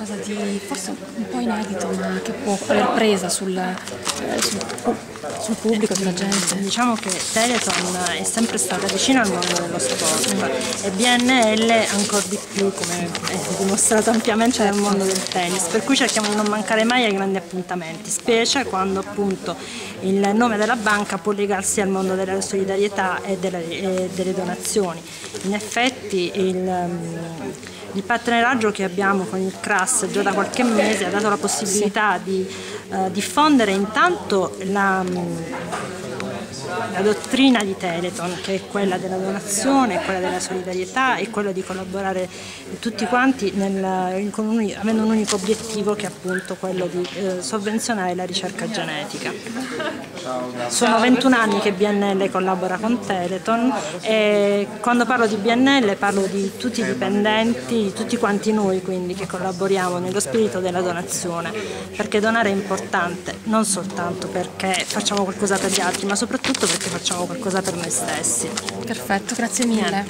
qualcosa di forse un po' inedito, ma che può aver presa sul, eh, sul, sul pubblico, sulla gente. Diciamo che Teleton è sempre stata vicina al mondo dello sport e BNL ancora di più, come è dimostrato ampiamente nel mondo del tennis, per cui cerchiamo di non mancare mai ai grandi appuntamenti, specie quando appunto il nome della banca può legarsi al mondo della solidarietà e delle, e delle donazioni. In effetti il, mm, il partneraggio che abbiamo con il CRAS già da qualche mese ha dato la possibilità di eh, diffondere intanto la, mm, la dottrina di Teleton, che è quella della donazione, quella della solidarietà e quella di collaborare tutti quanti nel, un, avendo un unico obiettivo che è appunto quello di eh, sovvenzionare la ricerca genetica. Sono 21 anni che BNL collabora con Teleton e quando parlo di BNL parlo di tutti i dipendenti, di tutti quanti noi quindi che collaboriamo nello spirito della donazione, perché donare è importante non soltanto perché facciamo qualcosa per gli altri, ma soprattutto perché facciamo qualcosa per noi stessi. Perfetto, grazie mille.